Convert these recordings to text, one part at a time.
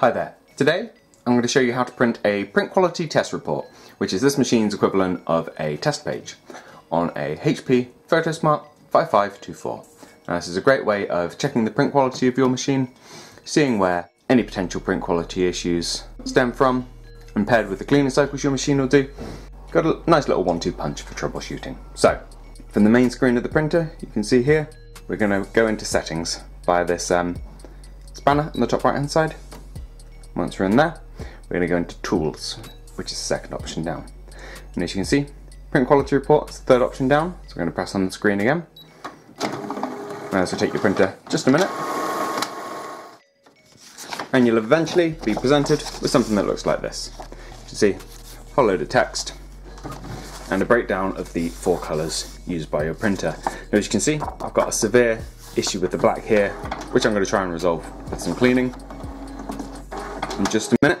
Hi there. Today I'm going to show you how to print a print quality test report, which is this machine's equivalent of a test page, on a HP PhotoSmart 5524. Now this is a great way of checking the print quality of your machine, seeing where any potential print quality issues stem from, and paired with the cleaning cycles your machine will do, got a nice little one-two punch for troubleshooting. So, from the main screen of the printer, you can see here, we're going to go into settings via this um, spanner on the top right hand side. Once we're in there, we're going to go into tools, which is the second option down. And as you can see, print quality report is the third option down, so we're going to press on the screen again. Now this will take your printer just a minute. And you'll eventually be presented with something that looks like this. You see whole load of text and a breakdown of the four colours used by your printer. Now as you can see, I've got a severe issue with the black here, which I'm going to try and resolve with some cleaning in just a minute.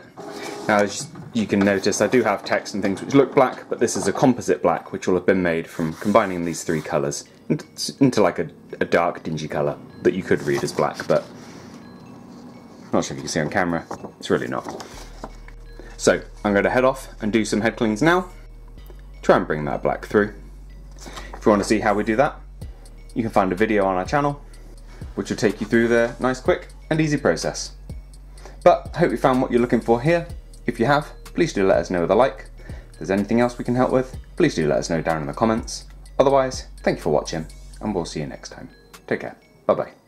Now as you can notice I do have text and things which look black, but this is a composite black which will have been made from combining these three colours into like a, a dark dingy colour that you could read as black, but not sure if you can see on camera, it's really not. So I'm going to head off and do some head cleans now, try and bring that black through. If you want to see how we do that, you can find a video on our channel which will take you through the nice quick and easy process. But I hope you found what you're looking for here. If you have, please do let us know with a like. If there's anything else we can help with, please do let us know down in the comments. Otherwise, thank you for watching, and we'll see you next time. Take care. Bye bye.